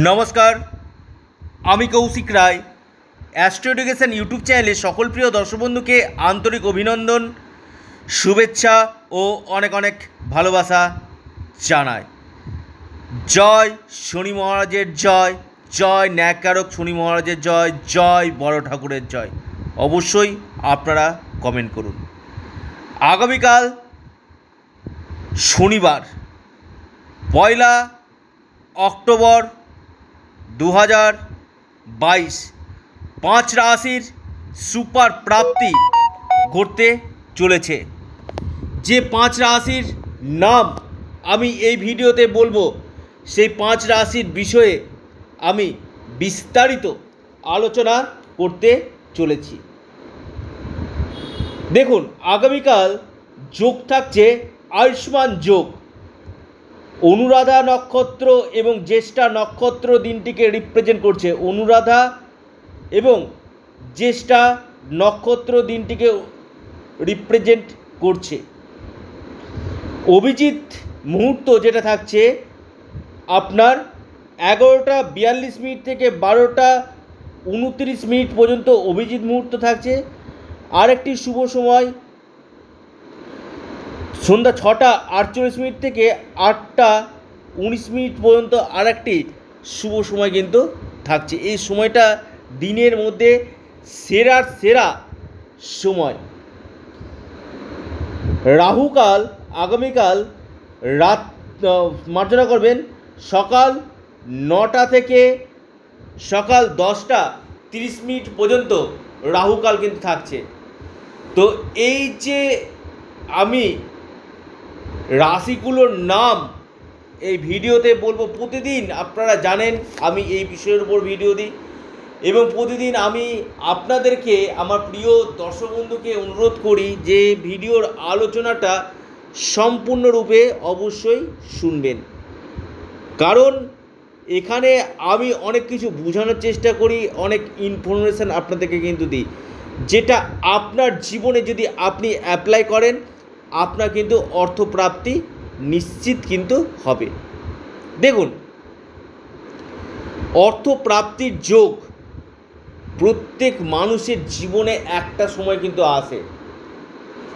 নমস্কার, আমি Kaushik Roy. Astro education YouTube চ্যানেলে সকল প্রিয় দর্শক বন্ধুকে আন্তরিক অভিনন্দন, শুভেচ্ছা ও অনেক অনেক ভালোবাসা জানাই। জয় শনি মহারাজের জয় জয় ন্যায়কারক শনি মহারাজের জয় জয় বড় ঠাকুরের জয়। অবশ্যই আপনারা কমেন্ট করুন। আগামীকাল শনিবার, পয়লা অক্টোবর দু হাজার বাইশ। পাঁচ রাশির সুপার প্রাপ্তি ঘটতে চলেছে। যে পাঁচ রাশির নাম আমি এই ভিডিওতে বলব, সেই পাঁচ রাশির বিষয়ে আমি বিস্তারিত আলোচনা করতে চলেছি। দেখুন, আগামীকাল যোগ থাকছে আয়ুষ্মান যোগ। অনুরাধা নক্ষত্র এবং জ্যেষ্ঠা নক্ষত্র দিনটিকে রিপ্রেজেন্ট করছে। অনুরাধা এবং জ্যেষ্ঠা নক্ষত্র দিনটিকে রিপ্রেজেন্ট করছে। অভিজিৎ মুহূর্ত যেটা থাকছে, আপনার এগারোটা বিয়াল্লিশ মিনিট থেকে বারোটা উনত্রিশ মিনিট পর্যন্ত অভিজিৎ মুহূর্ত থাকছে। আরেকটি শুভ সময় সন্ধ্যা ছটা আটচল্লিশ মিনিট থেকে আটটা উনিশ মিনিট পর্যন্ত আরেকটি শুভ সময় কিন্তু থাকছে। এই সময়টা দিনের মধ্যে সেরার সেরা সময়। রাহুকাল, আগামীকাল রাত মার্জনা করবেন সকাল নটা থেকে সকাল দশটা তিরিশ মিনিট পর্যন্ত রাহুকাল কিন্তু থাকছে। তো এই যে আমি রাশিগুলোর নাম এই ভিডিওতে বলব প্রতিদিন আপনারা জানেন, আমি এই বিষয়ের উপর ভিডিও দিই। এবং প্রতিদিন আমি আপনাদেরকে, আমার প্রিয় দর্শক বন্ধুকে অনুরোধ করি যে ভিডিওর আলোচনাটা সম্পূর্ণরূপে অবশ্যই শুনবেন। কারণ এখানে আমি অনেক কিছু বোঝানোর চেষ্টা করি, অনেক ইনফরমেশান আপনাদেরকে কিন্তু দিই। যেটা আপনার জীবনে যদি আপনি অ্যাপ্লাই করেন আপনার কিন্তু অর্থপ্রাপ্তি নিশ্চিত কিন্তু হবে। দেখুন, অর্থপ্রাপ্তির যোগ প্রত্যেক মানুষের জীবনে একটা সময় কিন্তু আসে।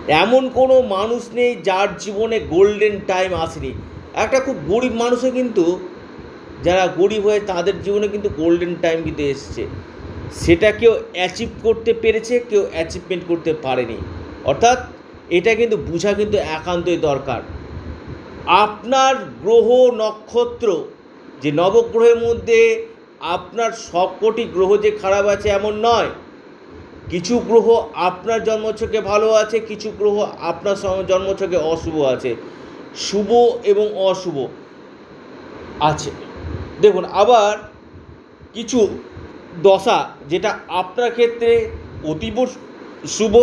এমন কোনো মানুষ নেই যার জীবনে গোল্ডেন টাইম আসেনি। একটা খুব গরিব মানুষও কিন্তু, যারা গরিব হয়ে তাদের জীবনে কিন্তু গোল্ডেন টাইম কিন্তু এসছে। সেটা কেউ অ্যাচিভ করতে পেরেছে, কেউ অ্যাচিভমেন্ট করতে পারেনি। অর্থাৎ এটা কিন্তু বোঝা কিন্তু একান্তই দরকার। আপনার গ্রহ নক্ষত্র, যে নবগ্রহের মধ্যে আপনার সবকটি গ্রহ যে খারাপ আছে এমন নয়। কিছু গ্রহ আপনার জন্মছকে ভালো আছে, কিছু গ্রহ আপনার জন্মছকে অশুভ আছে। শুভ এবং অশুভ আছে। দেখুন, আবার কিছু দশা যেটা আপনার ক্ষেত্রে অতীব শুভ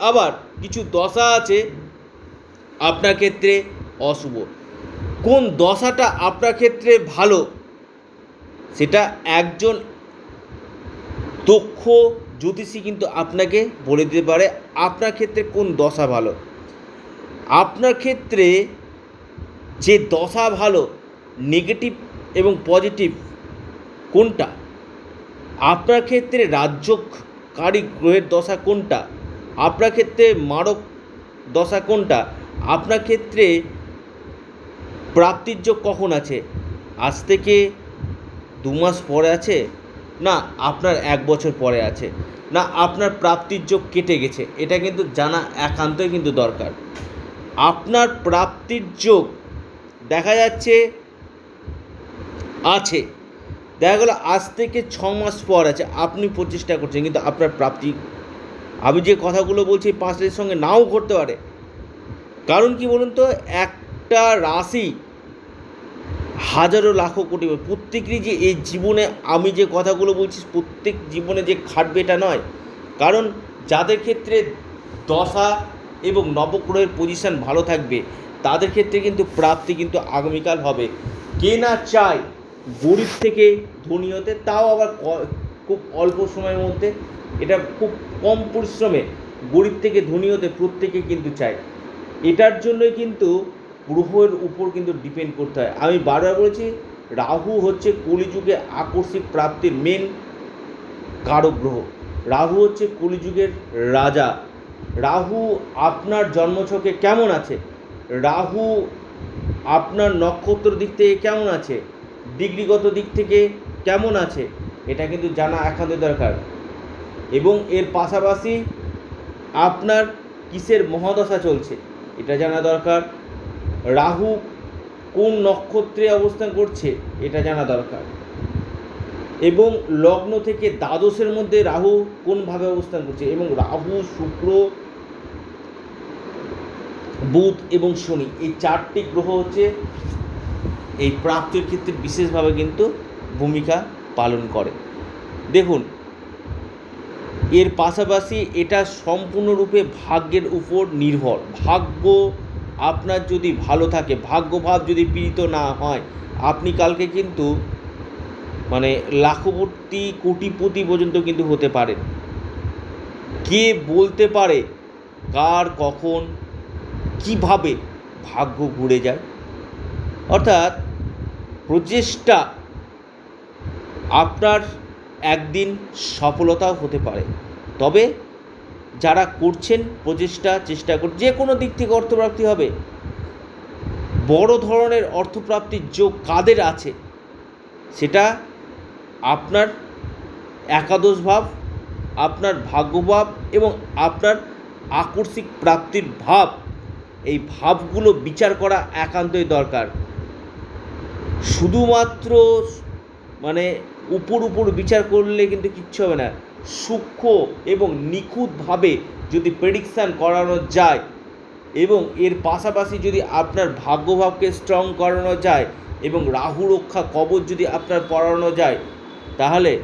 আবার কিছু দশা আছে আপনার ক্ষেত্রে অশুভ। কোন দশাটা আপনার ক্ষেত্রে ভালো, সেটা একজন দক্ষ জ্যোতিষী কিন্তু আপনাকে বলে দিতে পারে আপনার ক্ষেত্রে কোন দশা ভালো। আপনার ক্ষেত্রে যে দশা ভালো নেগেটিভ এবং পজিটিভ কোনটা? আপনার ক্ষেত্রে রাজ্যকারী গ্রহের দশা কোনটা? আপনার ক্ষেত্রে মারক দশা কোনটা? আপনার ক্ষেত্রে প্রাপ্তির যোগ কখন আছে? আজ থেকে দু মাস পরে আছে? না, আপনার এক বছর পরে আছে। না, আপনার প্রাপ্তির যোগ কেটে গেছে। এটা কিন্তু জানা একান্তই কিন্তু দরকার। আপনার প্রাপ্তির যোগ দেখা যাচ্ছে আছে। দেখা গেলো আজ থেকে ছ মাস পর আছে। আপনি প্রচেষ্টা করছেন, কিন্তু আপনার প্রাপ্তি আমি যে কথাগুলো বলছি পাঁচের সঙ্গে নাও ঘটতে পারে। কারণ কি বলুন তো, একটা রাশি হাজারো লাখো কোটি প্রত্যেকেরই যে এই জীবনে আমি যে কথাগুলো বলছি, প্রত্যেক জীবনে যে খাটবে এটা নয়। কারণ যাদের ক্ষেত্রে দশা এবং নবগ্রহের পজিশন ভালো থাকবে, তাদের ক্ষেত্রে কিন্তু প্রাপ্তি কিন্তু আগামীকাল হবে। কে না চায় গরিব থেকে ধনী হতে, তাও আবার খুব অল্প সময়ের মধ্যে এটা খুব কম পরিশ্রমে গরিব থেকে ধনী হতে প্রত্যেকে কিন্তু চায়। এটার জন্যই কিন্তু গ্রহের উপর কিন্তু ডিপেন্ড করতে হয়। আমি বারবার বলেছি, রাহু হচ্ছে কলিযুগে আকস্মিক প্রাপ্তির মেন কারক গ্রহ। রাহু হচ্ছে কলিযুগের রাজা। রাহু আপনার জন্মছকে কেমন আছে? রাহু আপনার নক্ষত্র দিক থেকে কেমন আছে? ডিগ্রিগত দিক থেকে কেমন আছে? এটা কিন্তু জানা একান্ত দরকার। এবং এর পাশাপাশি আপনার কিসের মহাদশা চলছে? এটা জানা দরকার। রাহু কোন নক্ষত্রে অবস্থান করছে? এটা জানা দরকার। এবং লগ্ন থেকে দ্বাদশের মধ্যে রাহু কোনভাবে অবস্থান করছে? এবং রাহু, শুক্র, বুধ এবং শনি, এই চারটি গ্রহ হচ্ছে এই প্রাপ্তির ক্ষেত্রে বিশেষভাবে কিন্তু ভূমিকা পালন করে। দেখুন এর পাশাপাশি এটা সম্পূর্ণরূপে ভাগ্যের উপর নির্ভর। ভাগ্য আপনার যদি ভালো থাকে, ভাগ্যভাব যদি পীড়িত না হয়, আপনি কালকে কিন্তু মানে লাখপতি, কোটিপতি পর্যন্ত কিন্তু হতে পারেন কে বলতে পারে কার, কখন, কীভাবে ভাগ্য ঘুরে যায়? অর্থাৎ প্রচেষ্টা আপনার একদিন সফলতাও হতে পারে। তবে যারা করছেন প্রচেষ্টা, চেষ্টা কর, যে কোনো দিক থেকে অর্থপ্রাপ্তি হবে। বড় ধরনের অর্থপ্রাপ্তির যোগ কাদের আছে, সেটা আপনার একাদশ ভাব আপনার ভাগ্যভাব এবং আপনার আকস্মিক প্রাপ্তির ভাব। এই ভাবগুলো বিচার করা একান্তই দরকার। শুধুমাত্র মানে উপর উপর বিচার করলে কিন্তু কিচ্ছু হবে না। সূক্ষ্ম এবং নিখুঁতভাবে যদি প্রেডিকশান করানো যায় এবং এর পাশাপাশি যদি আপনার ভাগ্যভাবকে স্ট্রং করানো যায় এবং রাহু রক্ষা কবচ যদি আপনার পড়ানো যায়, তাহলে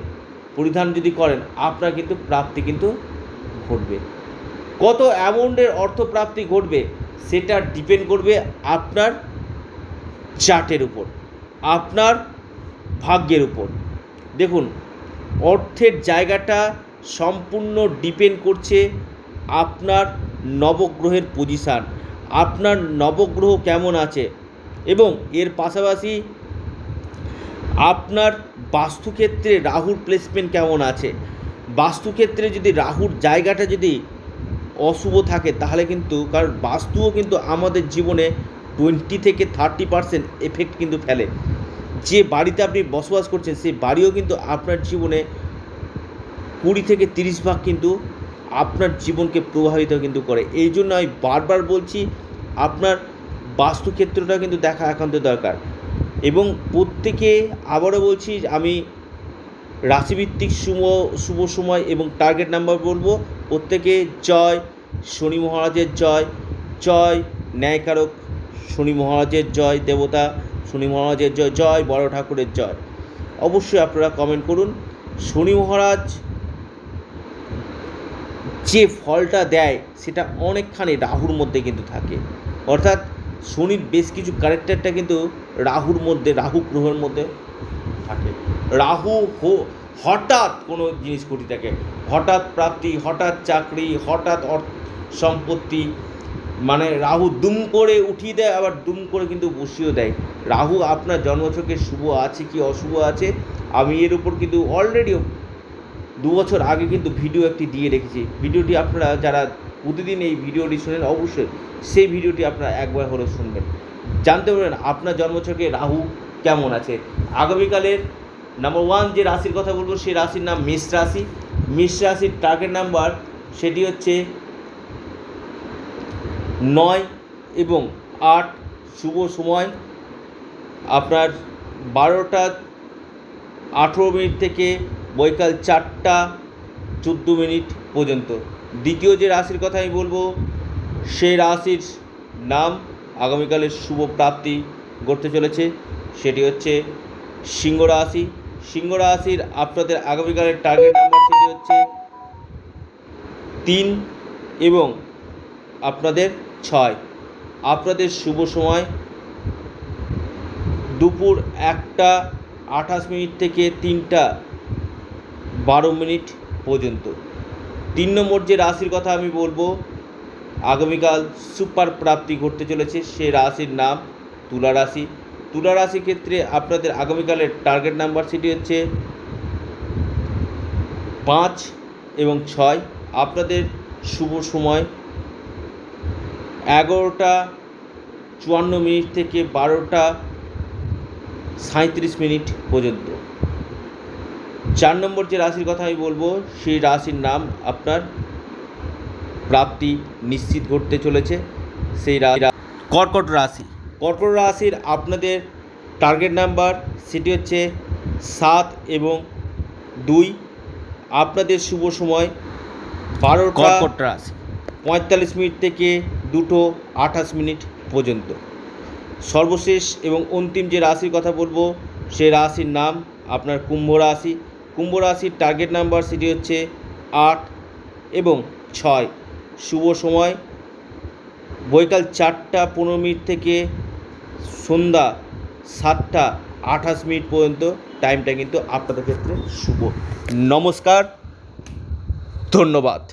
পরিধান যদি করেন, আপনার কিন্তু প্রাপ্তি কিন্তু ঘটবে। কত অ্যামাউন্টের অর্থপ্রাপ্তি ঘটবে, সেটা ডিপেন্ড করবে আপনার চার্টের উপর, আপনার ভাগ্যের উপর। দেখুন, অর্থের জায়গাটা সম্পূর্ণ ডিপেন্ড করছে আপনার নবগ্রহের পজিশান আপনার নবগ্রহ কেমন আছে এবং এর পাশাপাশি আপনার বাস্তুক্ষেত্রে রাহুর প্লেসমেন্ট কেমন আছে। বাস্তুক্ষেত্রে যদি রাহুর জায়গাটা যদি অশুভ থাকে, তাহলে কিন্তু, কারণ বাস্তুও কিন্তু আমাদের জীবনে টোয়েন্টি থেকে থার্টি পার্সেন্ট এফেক্ট কিন্তু ফেলে। যে বাড়িতে আপনি বসবাস করছেন, সেই বাড়িও কিন্তু আপনার জীবনে কুড়ি থেকে তিরিশ ভাগ কিন্তু আপনার জীবনকে প্রভাবিত কিন্তু করে। এই জন্য আমি বারবার বলছি, আপনার বাস্তুক্ষেত্রটা কিন্তু দেখা একান্ত দরকার। এবং প্রত্যেকে আবারও বলছি, আমি রাশিভিত্তিক শুভ শুভ সময় এবং টার্গেট নাম্বার বলব। প্রত্যেকে জয়, শনি মহারাজের জয় জয় ন্যায়কারক, শনি মহারাজের জয়, দেবতা শনি মহারাজের জয় জয়, বড় ঠাকুরের জয়। অবশ্যই আপনারা কমেন্ট করুন। শনি মহারাজ, যে ফলটা দেয়, সেটা অনেকখানি রাহুর মধ্যে কিন্তু থাকে। অর্থাৎ শনির বেশ কিছু ক্যারেক্টারটা কিন্তু রাহুর মধ্যে, রাহু গ্রহের মধ্যে থাকে। রাহু হো, হঠাৎ কোনো জিনিস ঘটি থাকে। হঠাৎ প্রাপ্তি, হঠাৎ চাকরি, হঠাৎ অর্থ সম্পত্তি মানে রাহু দুম করে উঠিয়ে দেয়, আবার দুম করে কিন্তু বসিয়েও দেয়। রাহু, আপনার জন্মছকে শুভ আছে কি অশুভ আছে? আমি এর উপর কিন্তু অলরেডি দু বছর আগে কিন্তু ভিডিও একটি দিয়ে রেখেছি। ভিডিওটি আপনারা যারা প্রতিদিন এই ভিডিওটি শোনেন, অবশ্যই সেই ভিডিওটি আপনারা একবার হলেও শুনবেন। জানতে পারবেন আপনার জন্মছকে রাহু কেমন আছে। আগামীকালের নাম্বার ওয়ান যে রাশির কথা বলব, সেই রাশির নাম মেষ রাশি। মেষ রাশির টার্গেট নাম্বার সেটি হচ্ছে নয় এবং আট শুভ সময়। আপনার বারোটা আঠেরো মিনিট থেকে বৈকাল চারটা চোদ্দ মিনিট পর্যন্ত। দ্বিতীয় যে রাশির কথা আমি বলব সেই রাশির নাম আগামীকালের শুভ প্রাপ্তি ঘটতে চলেছে। সেটি হচ্ছে সিংহ রাশি। সিংহ রাশির আপনাদের আগামীকালের টার্গেট নাম্বার সেটি হচ্ছে তিন এবং আপনাদের ছয়। আপনাদের শুভ সময়। দুপুর একটা আঠাশ মিনিট থেকে তিনটা বারো মিনিট পর্যন্ত। তিন নম্বর যে রাশির কথা আমি বলব, আগামীকাল সুপার প্রাপ্তি ঘটতে চলেছে, সে রাশির নাম তুলা রাশি। তুলা রাশির ক্ষেত্রে আপনাদের আগামীকালের টার্গেট নাম্বার সেটি হচ্ছে পাঁচ এবং ছয়। আপনাদের শুভ সময় এগারোটা চুয়ান্ন মিনিট থেকে বারোটা সাঁত্রিশ মিনিট পর্যন্ত। চার নম্বর যে রাশির কথা আমি বলব সেই রাশির নাম আপনার প্রাপ্তি নিশ্চিত ঘটতে চলেছে। সেই কর্কট রাশি। কর্কট রাশির আপনাদের টার্গেট নাম্বার সেটি হচ্ছে সাত এবং দুই। আপনাদের শুভ সময় বারোটা কর্কট রাশি। পঁয়তাল্লিশ মিনিট থেকে দুটো আঠাশ মিনিট পর্যন্ত। সর্বশেষ এবং অন্তিম যে রাশির কথা বলব সেই রাশির নাম আপনার কুম্ভ রাশি। কুম্ভ রাশির টার্গেট নাম্বার সেটি হচ্ছে আট এবং ছয়। শুভ সময়। বৈকাল চারটা পনেরো মিনিট থেকে সন্ধ্যা সাতটা আঠাশ মিনিট পর্যন্ত। টাইমটা কিন্তু আপনাদের ক্ষেত্রে শুভ। নমস্কার। ধন্যবাদ।